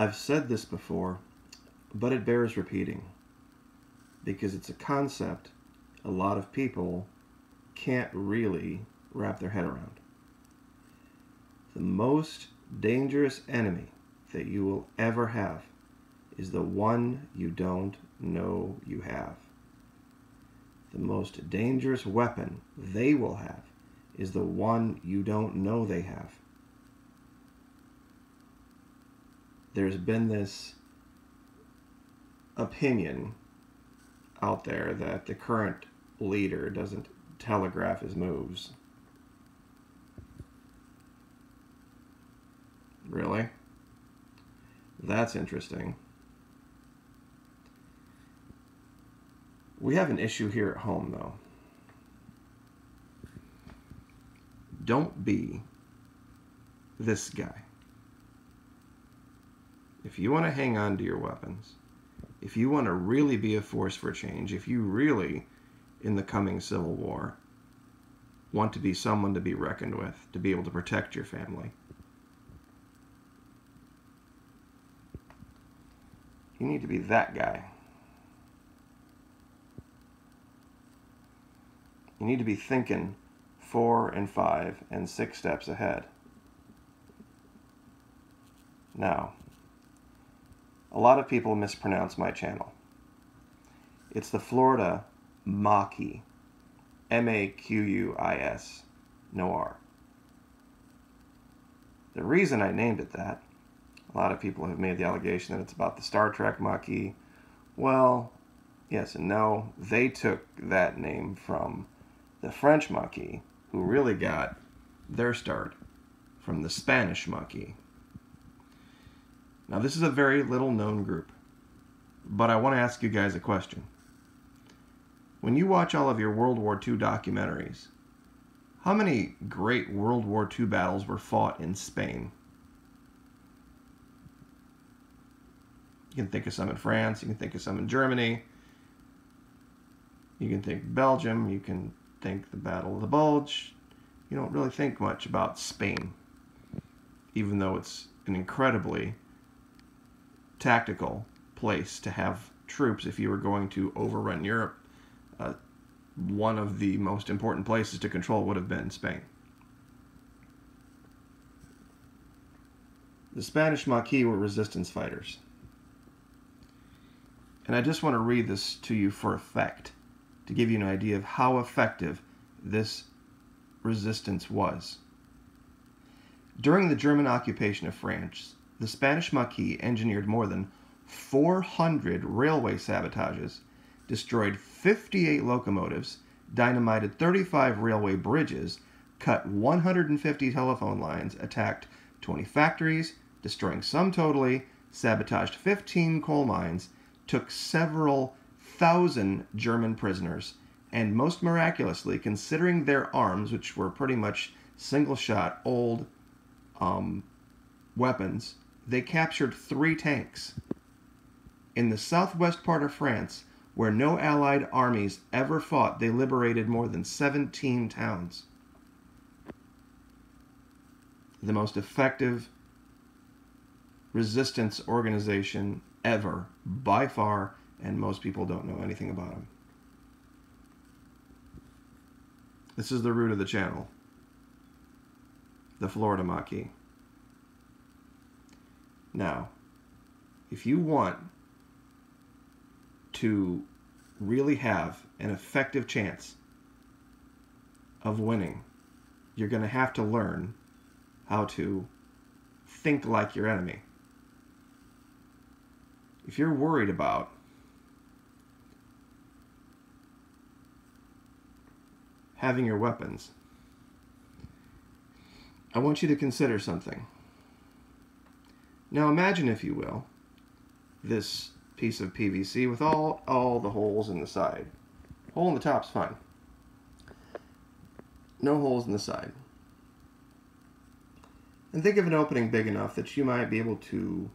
I've said this before, but it bears repeating because it's a concept a lot of people can't really wrap their head around. The most dangerous enemy that you will ever have is the one you don't know you have. The most dangerous weapon they will have is the one you don't know they have. There's been this opinion out there that the current leader doesn't telegraph his moves. Really? That's interesting. We have an issue here at home, though. Don't be this guy. If you want to hang on to your weapons, if you want to really be a force for change, if you really, in the coming Civil War, want to be someone to be reckoned with, to be able to protect your family, you need to be that guy. You need to be thinking four and five and six steps ahead. Now, a lot of people mispronounce my channel. It's the Florida Maquis. M A Q U I S. No R. The reason I named it that, a lot of people have made the allegation that it's about the Star Trek Maquis. Well, yes and no. They took that name from the French Maquis, who really got their start from the Spanish Maquis. Now, this is a very little known group, but I want to ask you guys a question. When you watch all of your World War II documentaries, how many great World War II battles were fought in Spain? You can think of some in France, you can think of some in Germany, you can think Belgium, you can think the Battle of the Bulge. You don't really think much about Spain, even though it's an incredibly tactical place to have troops if you were going to overrun Europe. Uh, one of the most important places to control would have been Spain. The Spanish Maquis were resistance fighters. And I just want to read this to you for effect to give you an idea of how effective this resistance was. During the German occupation of France, the Spanish Maquis engineered more than 400 railway sabotages, destroyed 58 locomotives, dynamited 35 railway bridges, cut 150 telephone lines, attacked 20 factories, destroying some totally, sabotaged 15 coal mines, took several thousand German prisoners, and most miraculously, considering their arms, which were pretty much single shot, old um, weapons, they captured three tanks. In the southwest part of France, where no Allied armies ever fought, they liberated more than 17 towns. The most effective resistance organization ever, by far, and most people don't know anything about them. This is the root of the channel. The Florida Maquis. Now, if you want to really have an effective chance of winning, you're going to have to learn how to think like your enemy. If you're worried about having your weapons, I want you to consider something. Now imagine, if you will, this piece of PVC with all, all the holes in the side. Hole in the top's fine. No holes in the side. And think of an opening big enough that you might be able to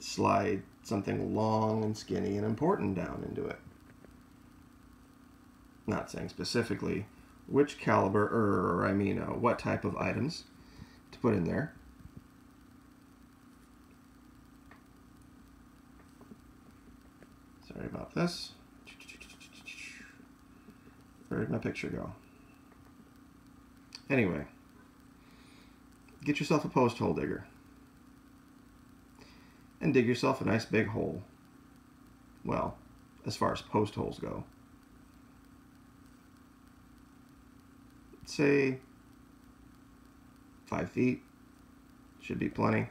slide something long and skinny and important down into it. Not saying specifically which caliber, or I mean, uh, what type of items to put in there. About this. Where did my picture go? Anyway, get yourself a post hole digger and dig yourself a nice big hole. Well, as far as post holes go. Say five feet should be plenty.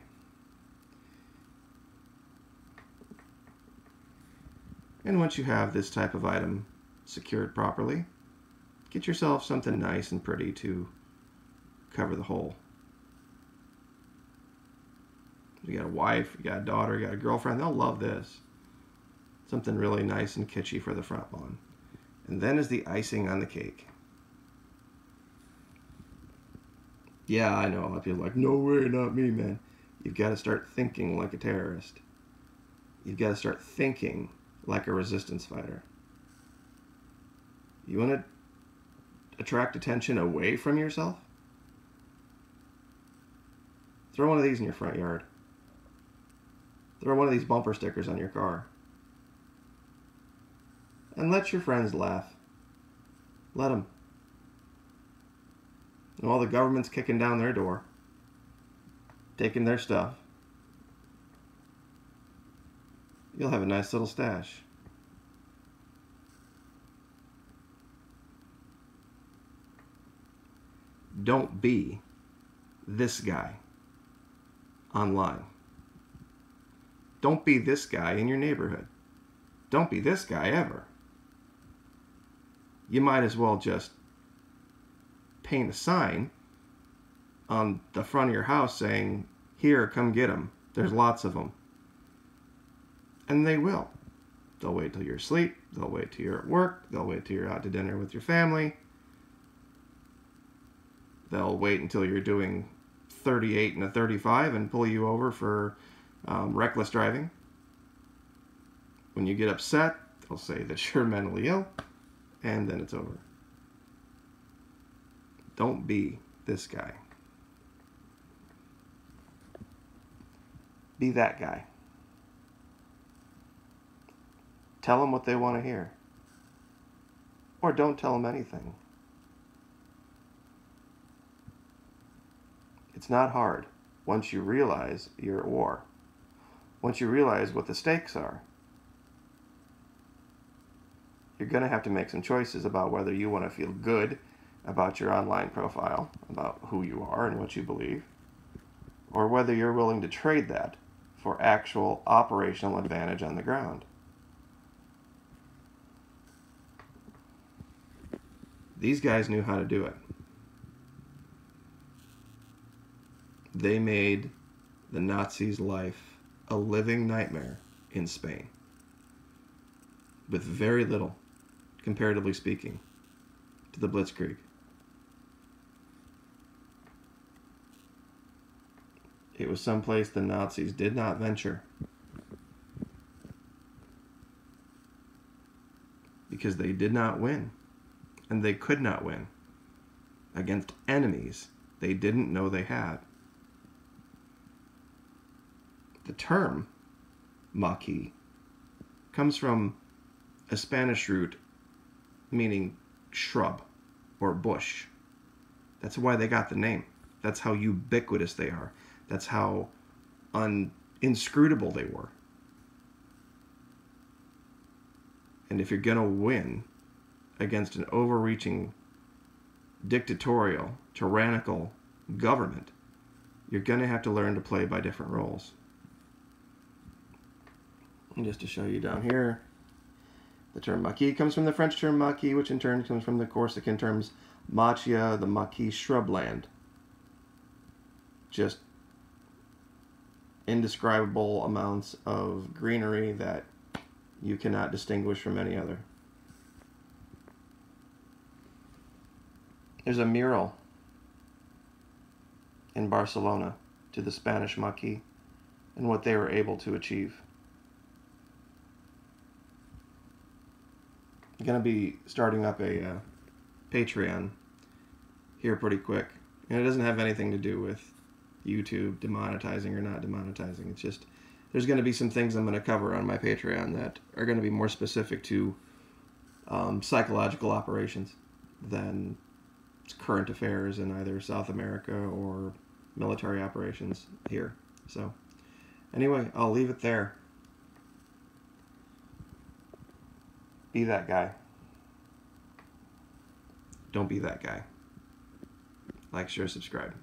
And once you have this type of item secured properly, get yourself something nice and pretty to cover the hole. You got a wife, you got a daughter, you got a girlfriend, they'll love this. Something really nice and kitschy for the front lawn. And then is the icing on the cake. Yeah, I know. A lot of people are like, no way, not me, man. You've got to start thinking like a terrorist. You've got to start thinking like a resistance fighter. You want to attract attention away from yourself? Throw one of these in your front yard. Throw one of these bumper stickers on your car. And let your friends laugh. Let them. While the government's kicking down their door, taking their stuff, you'll have a nice little stash. Don't be this guy online. Don't be this guy in your neighborhood. Don't be this guy ever. You might as well just paint a sign on the front of your house saying, Here, come get them. There's lots of them. And they will. They'll wait till you're asleep. They'll wait till you're at work. They'll wait till you're out to dinner with your family. They'll wait until you're doing 38 and a 35 and pull you over for um, reckless driving. When you get upset, they'll say that you're mentally ill, and then it's over. Don't be this guy. Be that guy. Tell them what they want to hear. Or don't tell them anything. It's not hard once you realize you're at war. Once you realize what the stakes are. You're going to have to make some choices about whether you want to feel good about your online profile, about who you are and what you believe, or whether you're willing to trade that for actual operational advantage on the ground. These guys knew how to do it. They made the Nazis' life a living nightmare in Spain with very little, comparatively speaking, to the Blitzkrieg. It was someplace the Nazis did not venture because they did not win and they could not win against enemies they didn't know they had. The term maqui comes from a Spanish root meaning shrub or bush. That's why they got the name. That's how ubiquitous they are. That's how un- inscrutable they were. And if you're going to win, against an overreaching, dictatorial, tyrannical government, you're going to have to learn to play by different roles. And just to show you down here, the term maquis comes from the French term maquis, which in turn comes from the Corsican terms machia, the maquis shrubland. Just indescribable amounts of greenery that you cannot distinguish from any other. There's a mural in Barcelona to the Spanish Maqui and what they were able to achieve. I'm going to be starting up a uh, Patreon here pretty quick. And it doesn't have anything to do with YouTube demonetizing or not demonetizing. It's just there's going to be some things I'm going to cover on my Patreon that are going to be more specific to um, psychological operations than current affairs in either South America or military operations here. So, anyway, I'll leave it there. Be that guy. Don't be that guy. Like, share, subscribe.